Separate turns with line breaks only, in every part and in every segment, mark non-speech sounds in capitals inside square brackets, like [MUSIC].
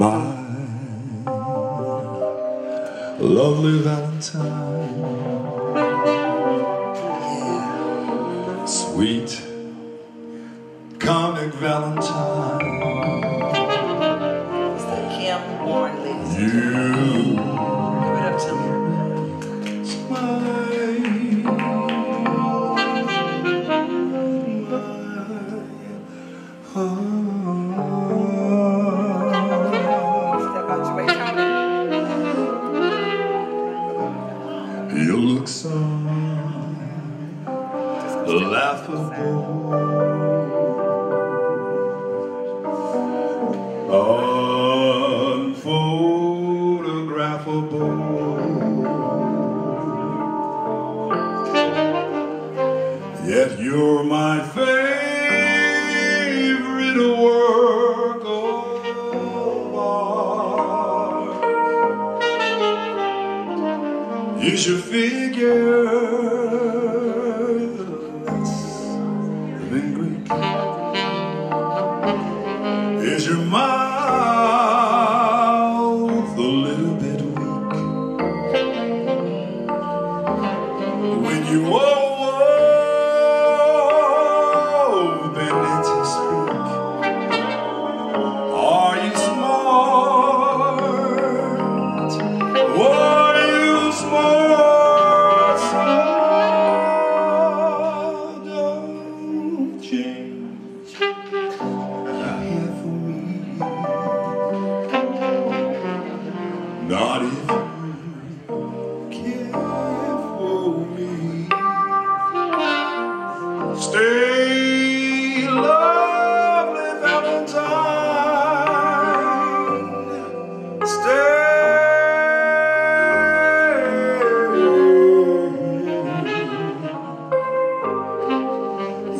my lovely Valentine, sweet comic Valentine. Yet you're my favorite work of art. Is your figure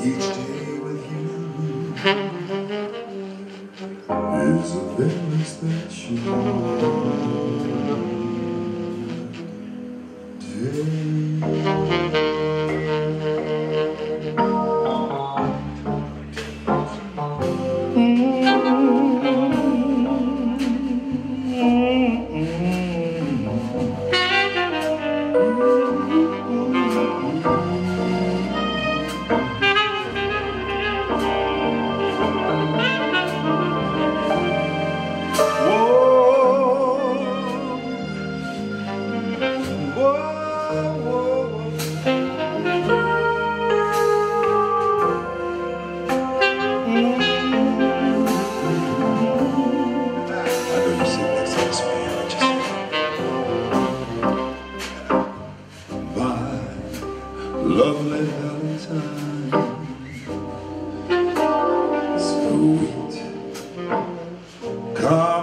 each day with you.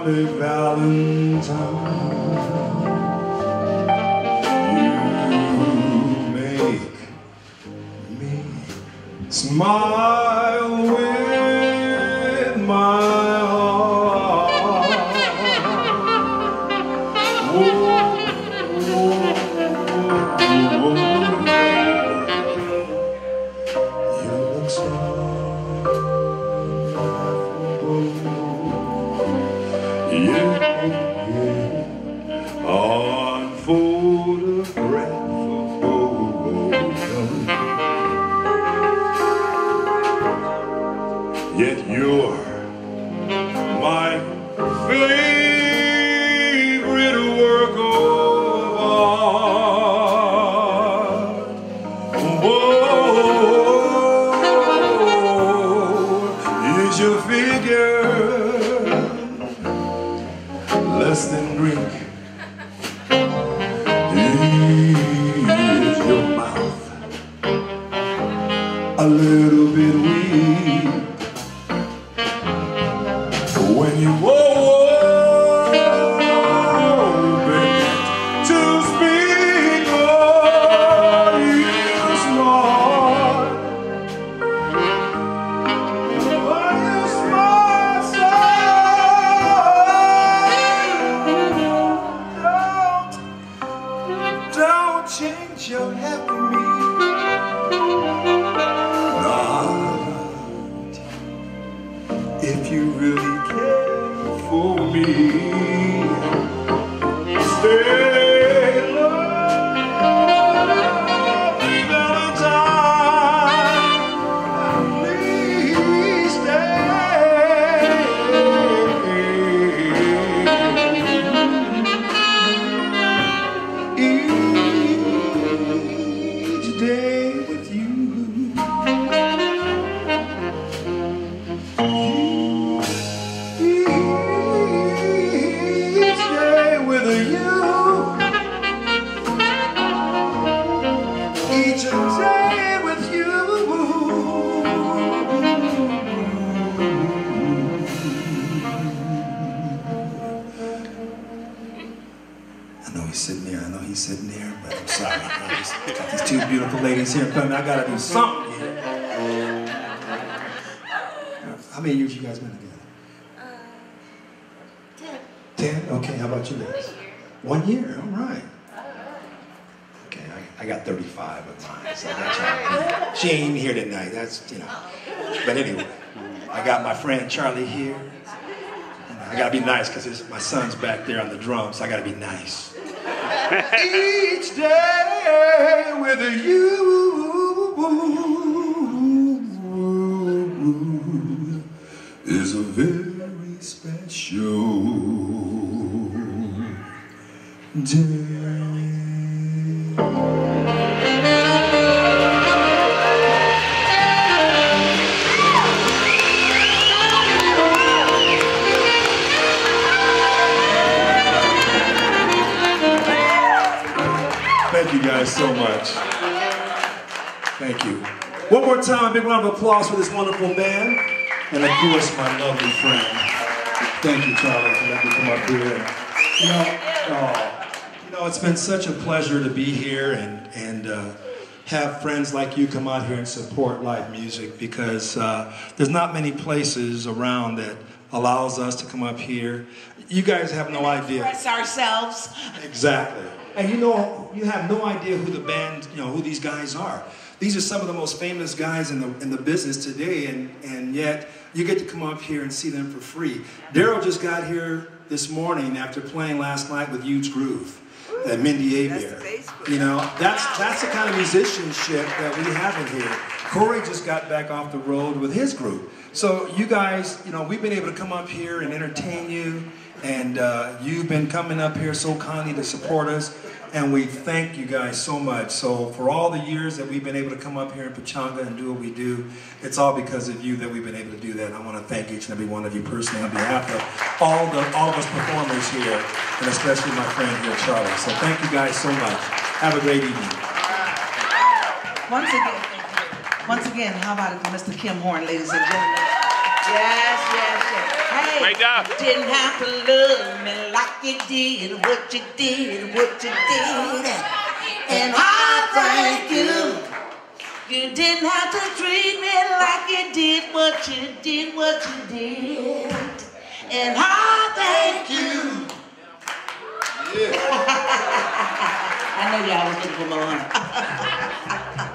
happy Valentine. You make me smile. on photographs of Bogota. Yet you're you. if you really care for me. Sitting there, but I'm sorry. I just got these two beautiful ladies here in front of me. I gotta do something here. How many years you guys been together? Uh, ten? Ten? Okay, how about you ladies? One year, all right. Okay, I, I got 35 of mine, so I got y'all. She ain't here tonight, that's, you know. But anyway, I got my friend Charlie here. I gotta be nice because my son's back there on the drums, so I gotta be nice. Each day with you is a very special day. Thank you guys so much. Thank you. One more time, a big round of applause for this wonderful band. And of course, my lovely friend. Thank you, Charlie, for letting me come up here. You know, oh, you know, it's been such a pleasure to be here and, and uh, have friends like you come out here and support live music because uh, there's not many places around that allows us to come up here. You guys have no idea.
Express ourselves.
Exactly. And you know, you have no idea who the band, you know, who these guys are. These are some of the most famous guys in the in the business today, and and yet you get to come up here and see them for free. Daryl just got here this morning after playing last night with Huge Groove at Mindi Abair. You know, that's that's the kind of musicianship that we have in here. Corey just got back off the road with his group. So you guys, you know, we've been able to come up here and entertain you, and uh, you've been coming up here so kindly to support us, and we thank you guys so much. So for all the years that we've been able to come up here in Pechanga and do what we do, it's all because of you that we've been able to do that. And I want to thank each and every one of you personally on behalf of all the all of us performers here, and especially my friend here, Charlie. So thank you guys so much. Have a great evening.
Once again, once again, how about Mr. Kim Horn, ladies and gentlemen? Yes, yes, yes. Hey,
Great job.
you didn't have to love me like you did, what you did, what you did. And I thank you. You didn't have to treat me like you did, what you did, what you did. And I thank you. Yeah. [LAUGHS] I know y'all was looking for more. [LAUGHS]